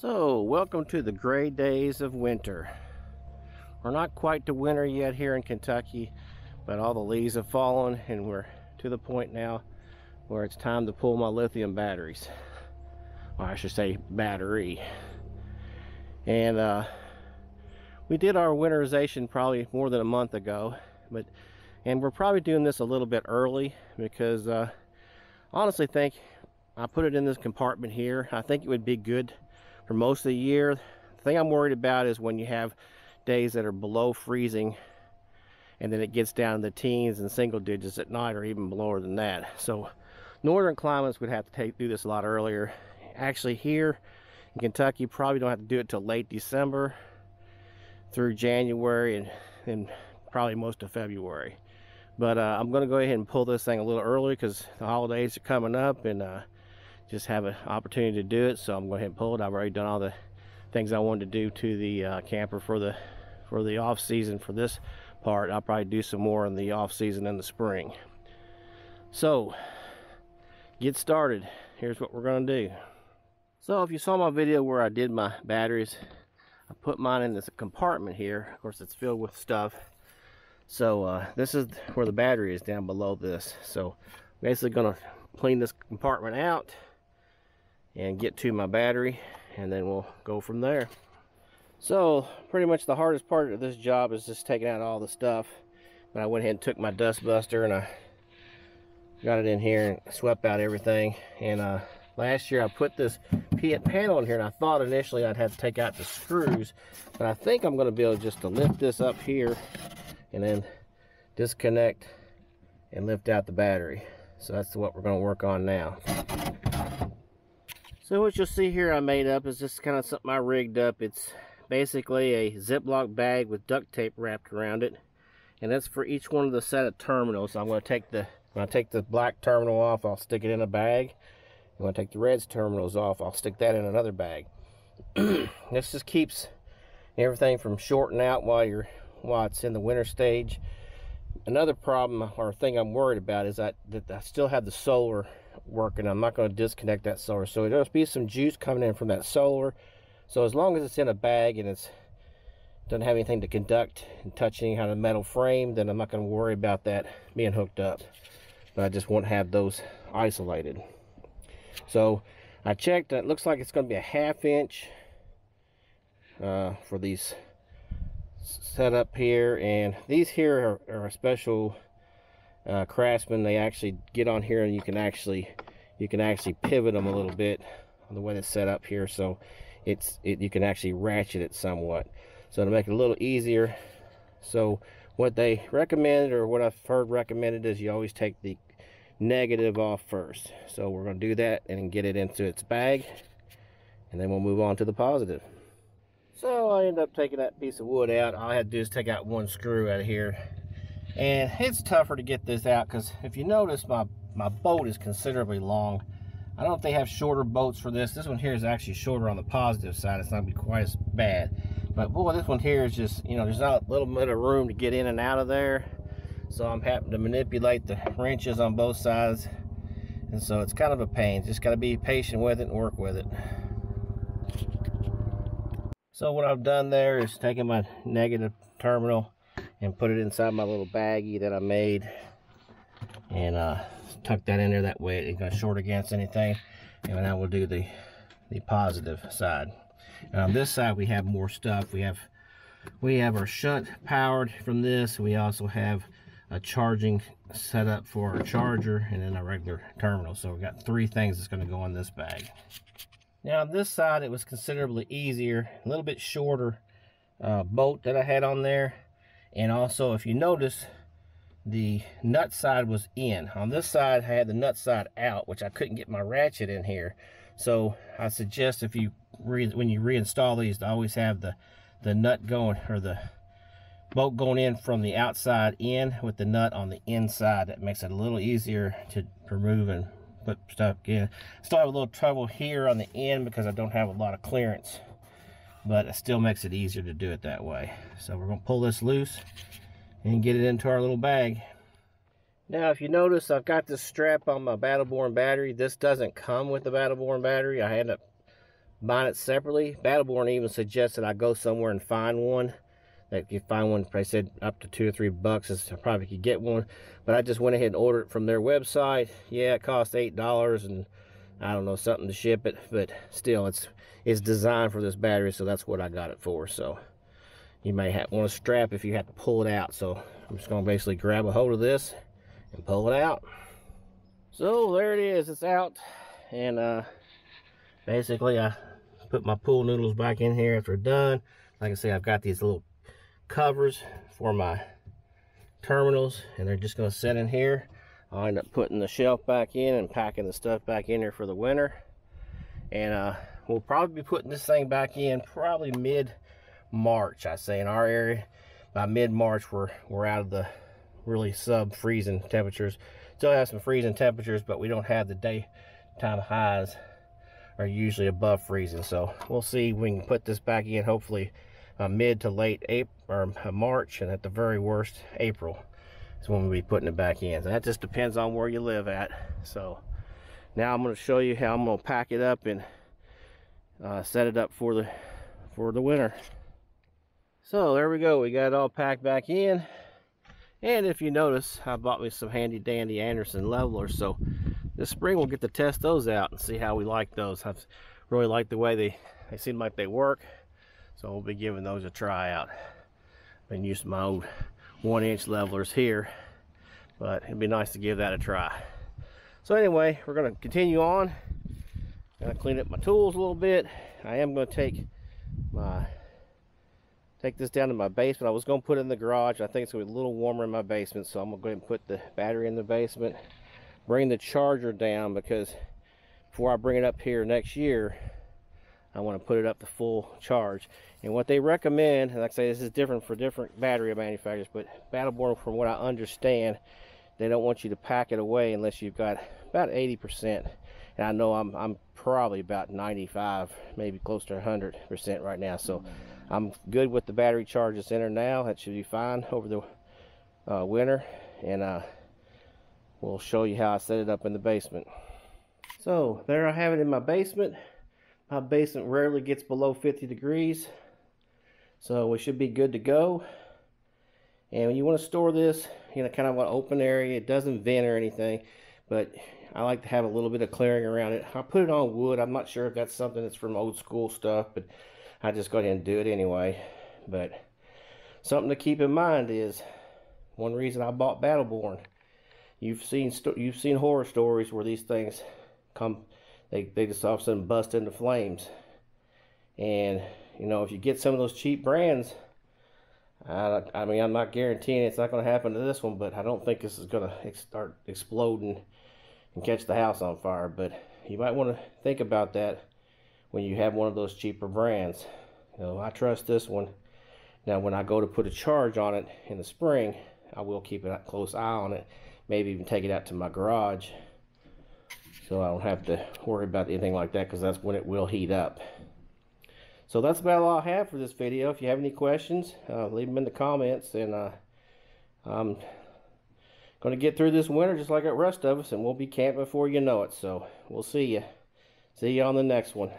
So, welcome to the gray days of winter. We're not quite to winter yet here in Kentucky, but all the leaves have fallen and we're to the point now where it's time to pull my lithium batteries. Or I should say battery. And uh, we did our winterization probably more than a month ago, but and we're probably doing this a little bit early because uh, honestly think I put it in this compartment here. I think it would be good for most of the year. The thing I'm worried about is when you have days that are below freezing and then it gets down in the teens and single digits at night or even lower than that. So northern climates would have to take, do this a lot earlier. Actually here in Kentucky, you probably don't have to do it till late December through January and, and probably most of February. But uh, I'm going to go ahead and pull this thing a little early because the holidays are coming up and uh, just have an opportunity to do it so I'm going to pull it. I've already done all the things I wanted to do to the uh, camper for the for the off season for this part. I'll probably do some more in the off season in the spring. So get started. Here's what we're going to do. So if you saw my video where I did my batteries I put mine in this compartment here. Of course it's filled with stuff. So uh, this is where the battery is down below this. So basically going to clean this compartment out and get to my battery and then we'll go from there. So pretty much the hardest part of this job is just taking out all the stuff. But I went ahead and took my dust buster and I got it in here and swept out everything. And uh, last year I put this panel in here and I thought initially I'd have to take out the screws. But I think I'm going to be able just to lift this up here and then disconnect and lift out the battery. So that's what we're going to work on now. So what you'll see here I made up is just kind of something I rigged up. It's basically a Ziploc bag with duct tape wrapped around it. And that's for each one of the set of terminals. So I'm going to take the when I take the black terminal off, I'll stick it in a bag. And when I take the red terminals off, I'll stick that in another bag. this just keeps everything from shorting out while you're while it's in the winter stage. Another problem or thing I'm worried about is that, that I still have the solar working. I'm not going to disconnect that solar. So there'll be some juice coming in from that solar. So as long as it's in a bag and it's doesn't have anything to conduct and touch any kind of metal frame, then I'm not going to worry about that being hooked up. But I just won't have those isolated. So I checked. It looks like it's going to be a half inch uh, for these set up here. And these here are, are a special uh, craftsman. They actually get on here and you can actually you can actually pivot them a little bit on the way it's set up here so it's it you can actually ratchet it somewhat. So to make it a little easier so what they recommend or what I've heard recommended is you always take the negative off first. So we're going to do that and get it into its bag and then we'll move on to the positive so I end up taking that piece of wood out. All I had to do is take out one screw out of here. And it's tougher to get this out because if you notice my my boat is considerably long. I don't know if they have shorter boats for this. This one here is actually shorter on the positive side. It's not gonna be quite as bad. But boy this one here is just you know there's not a little bit of room to get in and out of there. So I'm having to manipulate the wrenches on both sides. And so it's kind of a pain. Just got to be patient with it and work with it so what I've done there is taken my negative terminal and put it inside my little baggie that I made and uh, tuck that in there. That way it ain't short against anything. And now we'll do the the positive side. And on this side we have more stuff. We have we have our shunt powered from this. We also have a charging setup for our charger and then a regular terminal. So we've got three things that's going to go in this bag now on this side it was considerably easier a little bit shorter uh, bolt that I had on there and also, if you notice, the nut side was in. On this side, I had the nut side out, which I couldn't get my ratchet in here. So I suggest if you when you reinstall these, to always have the the nut going or the bolt going in from the outside in with the nut on the inside. That makes it a little easier to remove and put stuff in. Still have a little trouble here on the end because I don't have a lot of clearance but it still makes it easier to do it that way. So we're going to pull this loose and get it into our little bag. Now if you notice I've got this strap on my Battle Born battery. This doesn't come with the Battle Born battery. I had to buying it separately. Battle Born even suggested that I go somewhere and find one. That you find one, I said up to two or three bucks, I probably could get one. But I just went ahead and ordered it from their website. Yeah, it cost eight dollars and I don't know something to ship it, but still, it's it's designed for this battery, so that's what I got it for. So you may have want to strap if you have to pull it out. So I'm just gonna basically grab a hold of this and pull it out. So there it is, it's out, and uh, basically I put my pool noodles back in here after done. Like I say, I've got these little covers for my terminals and they're just going to sit in here. I'll end up putting the shelf back in and packing the stuff back in here for the winter. And uh, we'll probably be putting this thing back in probably mid-March, I say, in our area. By mid-March, we're, we're out of the really sub-freezing temperatures. Still have some freezing temperatures, but we don't have the daytime highs are usually above freezing. So we'll see we can put this back in hopefully uh, mid to late April or uh, March and at the very worst April is when we'll be putting it back in. So that just depends on where you live at. So now I'm going to show you how I'm going to pack it up and uh, set it up for the for the winter. So there we go. We got it all packed back in. And if you notice, I bought me some handy dandy Andersen levelers. So this spring we'll get to test those out and see how we like those. I've really liked the way they, they seem like they work. So we'll be giving those a try out. Been using my old one inch levelers here, but it'd be nice to give that a try. So anyway, we're gonna continue on. Gonna clean up my tools a little bit. I am gonna take my take this down to my basement. I was gonna put it in the garage. I think it's gonna be a little warmer in my basement, so I'm gonna go ahead and put the battery in the basement. Bring the charger down because before I bring it up here next year, I want to put it up to full charge. And what they recommend, and like I say, this is different for different battery manufacturers, but Battle Born, from what I understand, they don't want you to pack it away unless you've got about 80%. And I know I'm, I'm probably about 95, maybe close to 100% right now. So I'm good with the battery charge that's in there now. That should be fine over the uh, winter. And uh, we'll show you how I set it up in the basement. So there I have it in my basement. My basement rarely gets below 50 degrees. So we should be good to go. And when you want to store this, you know, kind of an open area, it doesn't vent or anything, but I like to have a little bit of clearing around it. I put it on wood. I'm not sure if that's something that's from old school stuff, but I just go ahead and do it anyway. But something to keep in mind is one reason I bought Battle Born. You've seen you've seen horror stories where these things come they, they just all of a sudden bust into flames. And, you know, if you get some of those cheap brands, I, I mean, I'm not guaranteeing it's not going to happen to this one, but I don't think this is going to start exploding and catch the house on fire. But you might want to think about that when you have one of those cheaper brands. You know, I trust this one. Now, when I go to put a charge on it in the spring, I will keep a close eye on it. Maybe even take it out to my garage so I don't have to worry about anything like that because that's when it will heat up. So that's about all I have for this video. If you have any questions, uh, leave them in the comments and uh, I'm going to get through this winter just like the rest of us and we'll be camping before you know it. So we'll see you. See you on the next one.